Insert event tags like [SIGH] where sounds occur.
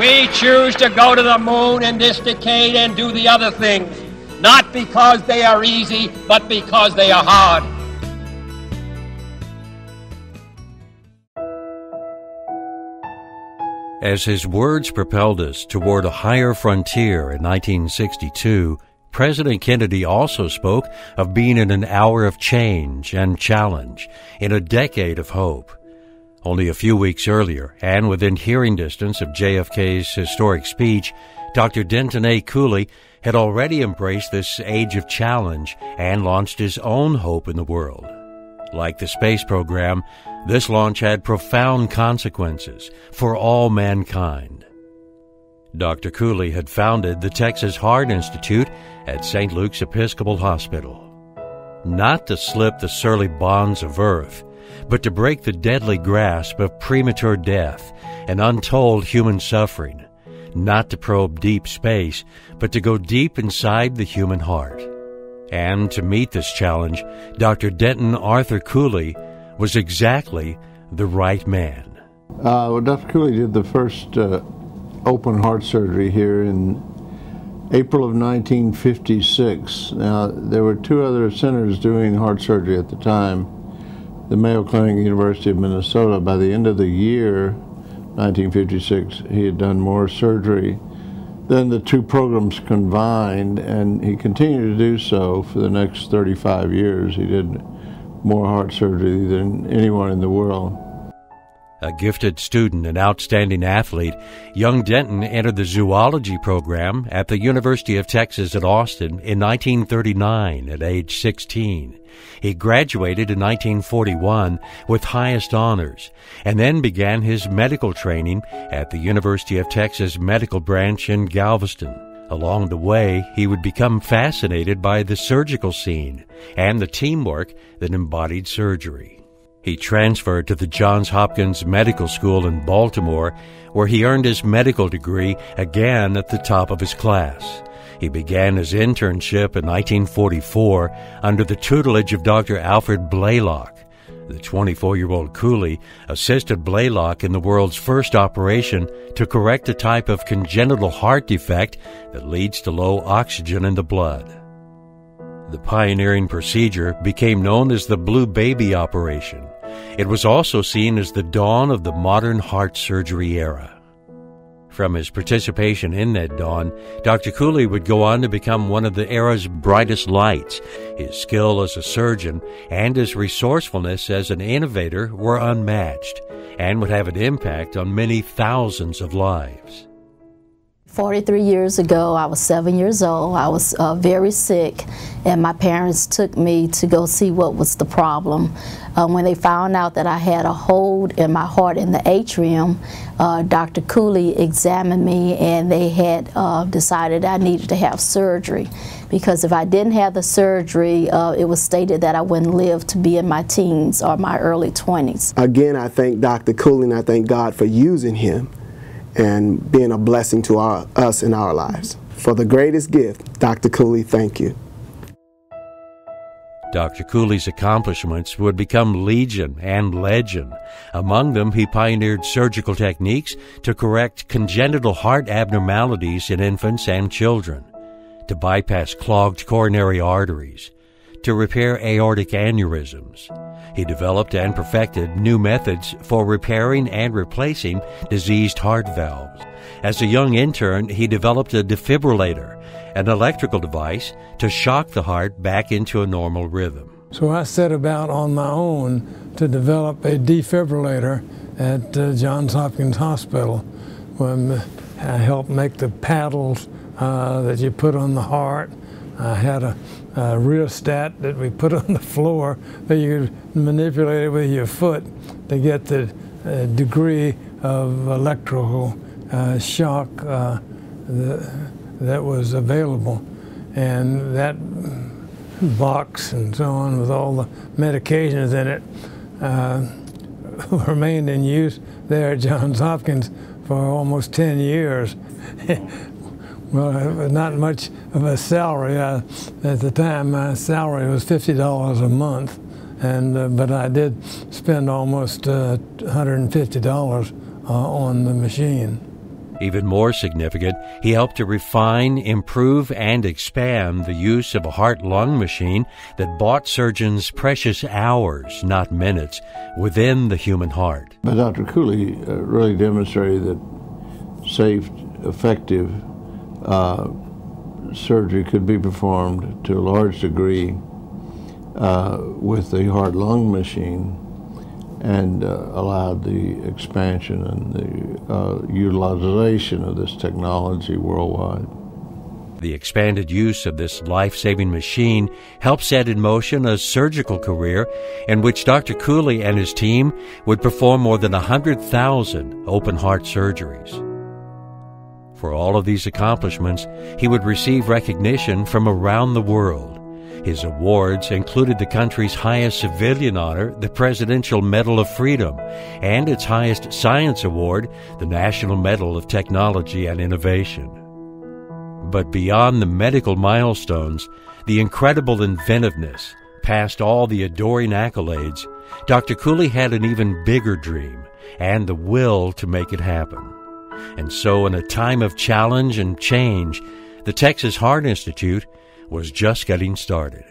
We choose to go to the moon in this decade and do the other things, not because they are easy, but because they are hard. As his words propelled us toward a higher frontier in 1962, President Kennedy also spoke of being in an hour of change and challenge, in a decade of hope. Only a few weeks earlier, and within hearing distance of JFK's historic speech, Dr. Denton A. Cooley had already embraced this age of challenge and launched his own hope in the world. Like the space program, this launch had profound consequences for all mankind. Dr. Cooley had founded the Texas Heart Institute at St. Luke's Episcopal Hospital. Not to slip the surly bonds of earth, but to break the deadly grasp of premature death and untold human suffering. Not to probe deep space, but to go deep inside the human heart. And to meet this challenge, Dr. Denton Arthur Cooley was exactly the right man. Uh, well, Dr. Cooley did the first uh, open heart surgery here in April of 1956. Now, there were two other centers doing heart surgery at the time the Mayo Clinic, University of Minnesota. By the end of the year, 1956, he had done more surgery than the two programs combined, and he continued to do so for the next 35 years. He did more heart surgery than anyone in the world. A gifted student and outstanding athlete, young Denton entered the zoology program at the University of Texas at Austin in 1939 at age 16. He graduated in 1941 with highest honors and then began his medical training at the University of Texas Medical Branch in Galveston. Along the way, he would become fascinated by the surgical scene and the teamwork that embodied surgery. He transferred to the Johns Hopkins Medical School in Baltimore, where he earned his medical degree again at the top of his class. He began his internship in 1944 under the tutelage of Dr. Alfred Blalock. The 24 year old Cooley assisted Blalock in the world's first operation to correct a type of congenital heart defect that leads to low oxygen in the blood. The pioneering procedure became known as the Blue Baby Operation. It was also seen as the dawn of the modern heart surgery era. From his participation in that dawn, Dr. Cooley would go on to become one of the era's brightest lights. His skill as a surgeon and his resourcefulness as an innovator were unmatched and would have an impact on many thousands of lives. 43 years ago, I was seven years old. I was uh, very sick, and my parents took me to go see what was the problem. Uh, when they found out that I had a hold in my heart in the atrium, uh, Dr. Cooley examined me, and they had uh, decided I needed to have surgery. Because if I didn't have the surgery, uh, it was stated that I wouldn't live to be in my teens or my early 20s. Again, I thank Dr. Cooley and I thank God for using him and being a blessing to our, us in our lives. For the greatest gift, Dr. Cooley, thank you. Dr. Cooley's accomplishments would become legion and legend. Among them, he pioneered surgical techniques to correct congenital heart abnormalities in infants and children, to bypass clogged coronary arteries, to repair aortic aneurysms. He developed and perfected new methods for repairing and replacing diseased heart valves. As a young intern, he developed a defibrillator, an electrical device to shock the heart back into a normal rhythm. So I set about on my own to develop a defibrillator at uh, Johns Hopkins Hospital. When I helped make the paddles uh, that you put on the heart. I had a uh, rheostat that we put [LAUGHS] on the floor that you could manipulate it with your foot to get the uh, degree of electrical uh, shock uh, the, that was available. And that box and so on with all the medications in it uh, [LAUGHS] remained in use there at Johns Hopkins for almost 10 years. [LAUGHS] Well, it was not much of a salary. I, at the time, my salary was fifty dollars a month, and uh, but I did spend almost uh, one hundred and fifty dollars uh, on the machine. Even more significant, he helped to refine, improve, and expand the use of a heart lung machine that bought surgeons precious hours, not minutes, within the human heart. But Dr. Cooley uh, really demonstrated that safe, effective uh, surgery could be performed to a large degree uh, with the heart lung machine and uh, allowed the expansion and the uh, utilization of this technology worldwide. The expanded use of this life saving machine helped set in motion a surgical career in which Dr. Cooley and his team would perform more than 100,000 open heart surgeries. For all of these accomplishments, he would receive recognition from around the world. His awards included the country's highest civilian honor, the Presidential Medal of Freedom, and its highest science award, the National Medal of Technology and Innovation. But beyond the medical milestones, the incredible inventiveness, past all the adoring accolades, Dr. Cooley had an even bigger dream and the will to make it happen. And so, in a time of challenge and change, the Texas Heart Institute was just getting started.